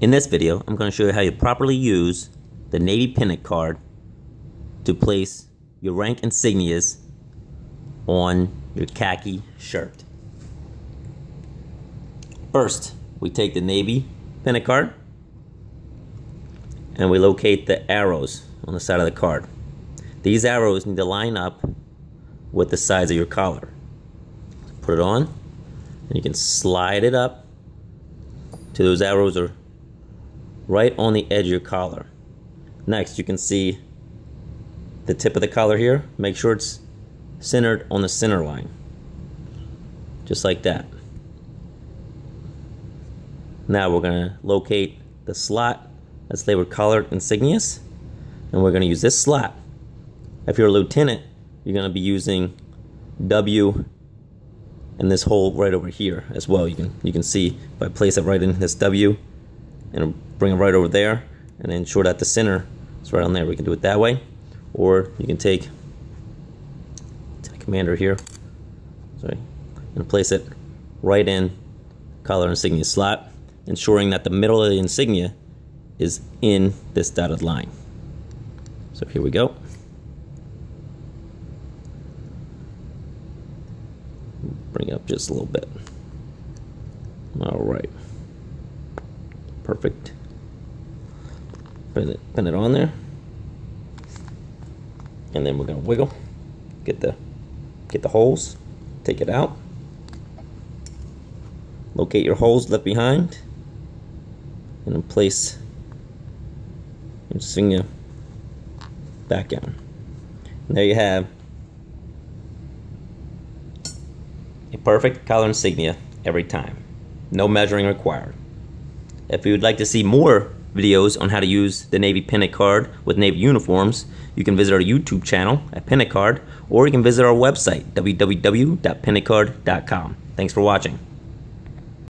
In this video, I'm going to show you how you properly use the Navy Pin-iT card to place your rank insignias on your khaki shirt. First, we take the Navy Pin-iT card and we locate the arrows on the side of the card. These arrows need to line up with the size of your collar. Put it on and you can slide it up to those arrows are right on the edge of your collar. Next, you can see the tip of the collar here. Make sure it's centered on the center line. Just like that. Now we're going to locate the slot that's labeled collar insignias. And we're going to use this slot. If you're a lieutenant, you're going to be using W and this hole right over here as well. You can you can see if I place it right in this W and bring it right over there and then short at the center it's right on there. We can do it that way. Or you can take, take commander here. Sorry. And place it right in collar insignia slot ensuring that the middle of the insignia is in this dotted line. So here we go. Bring it up just a little bit. All right perfect. Put it, pin it on there. And then we're gonna wiggle. Get the get the holes. Take it out. Locate your holes left behind. And then place your insignia back in. And there you have a perfect collar insignia every time. No measuring required if you would like to see more videos on how to use the Navy Pin-iT card with Navy uniforms, you can visit our YouTube channel at Pin-iT Card, or you can visit our website, www.pinitcard.com. Thanks for watching.